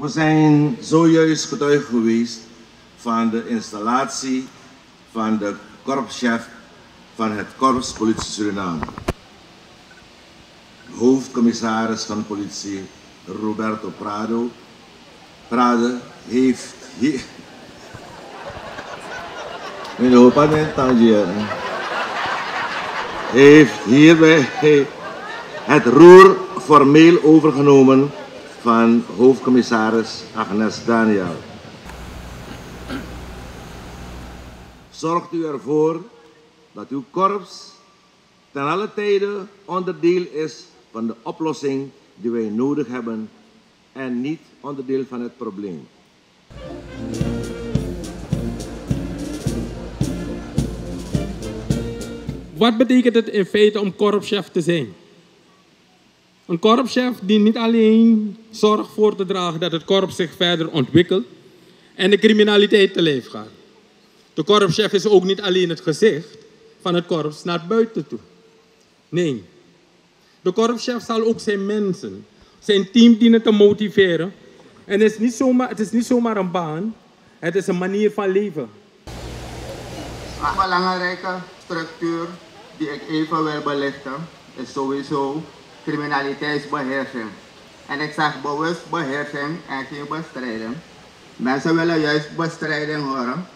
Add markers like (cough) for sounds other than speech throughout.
We zijn zojuist getuige geweest van de installatie van de korpschef van het Korps Politie Suriname. Hoofdcommissaris van politie Roberto Prado. Prade heeft Europa (laughs) heeft hierbij het roer formeel overgenomen van hoofdcommissaris Agnes Daniel. Zorgt u ervoor dat uw korps ten alle tijde onderdeel is van de oplossing die wij nodig hebben en niet onderdeel van het probleem. Wat betekent het in feite om korpschef te zijn? Een korpschef die niet alleen zorgt voor te dragen dat het korps zich verder ontwikkelt en de criminaliteit te lijf gaat. De korpschef is ook niet alleen het gezicht van het korps naar buiten toe. Nee, de korpschef zal ook zijn mensen, zijn team dienen te motiveren. En het is niet zomaar, het is niet zomaar een baan, het is een manier van leven. Een belangrijke structuur die ik even wil belichten is sowieso criminaliteitsbeheersing. En ik zeg bewust beheersing en geen bestrijding. Mensen willen juist bestrijding horen.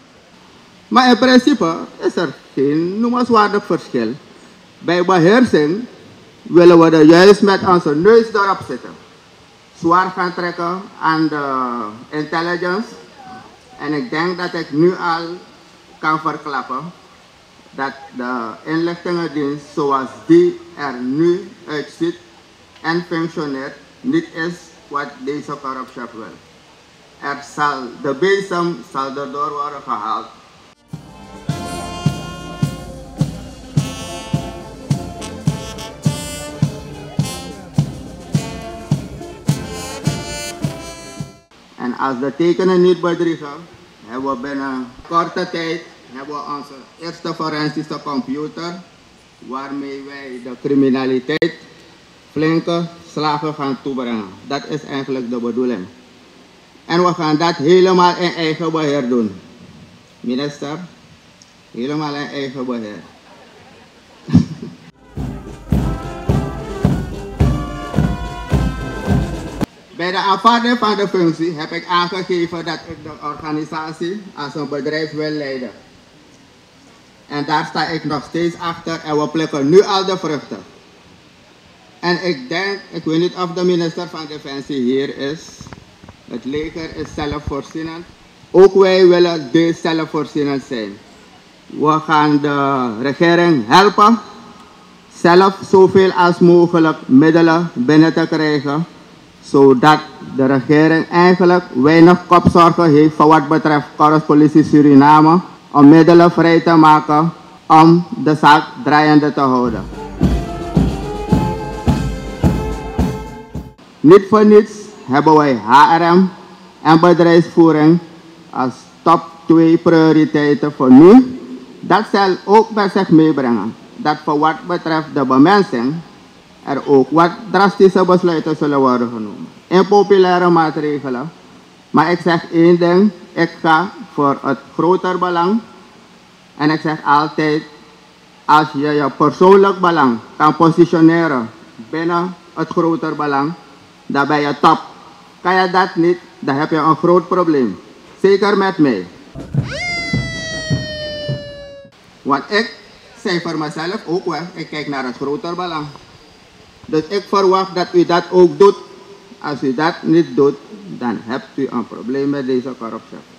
Maar in principe is er geen noemenswaardig verschil. Bij beheersing willen we er juist met onze neus erop zitten. Zwaar gaan trekken aan de intelligence. En ik denk dat ik nu al kan verklappen dat de inlichtingendienst zoals die er nu uitziet en functioneert niet is wat deze korpschef wil. Er zal, de bezem zal erdoor worden gehaald. En als de tekenen niet bedriegen, hebben we binnen korte tijd hebben we onze eerste forensische computer, waarmee wij de criminaliteit flinke slagen gaan toebrengen. Dat is eigenlijk de bedoeling. En we gaan dat helemaal in eigen beheer doen. Minister, helemaal in eigen beheer. (laughs) Bij de aanvaarding van de functie heb ik aangegeven dat ik de organisatie als een bedrijf wil leiden. En daar sta ik nog steeds achter en we plukken nu al de vruchten. En ik denk, ik weet niet of de minister van Defensie hier is. Het leger is zelfvoorzienend. Ook wij willen dus zelfvoorzienend zijn. We gaan de regering helpen zelf zoveel als mogelijk middelen binnen te krijgen. Zodat de regering eigenlijk weinig kopzorgen heeft voor wat betreft Korpspolitie Suriname om middelen vrij te maken om de zaak draaiende te houden. Niet voor niets hebben wij HRM en bedrijfsvoering als top 2 prioriteiten voor nu. Dat zal ook bij zich meebrengen dat voor wat betreft de bemensing er ook wat drastische besluiten zullen worden genomen. Impopulaire maatregelen. Maar ik zeg één ding, ik ga voor het groter belang. En ik zeg altijd, als je je persoonlijk belang kan positioneren binnen het groter belang, dan ben je top. Kan je dat niet, dan heb je een groot probleem. Zeker met mij. Want ik zeg voor mezelf ook wel, ik kijk naar het groter belang. Dus ik verwacht dat u dat ook doet. Als u dat niet doet, dan hebt u een probleem met deze corruptie.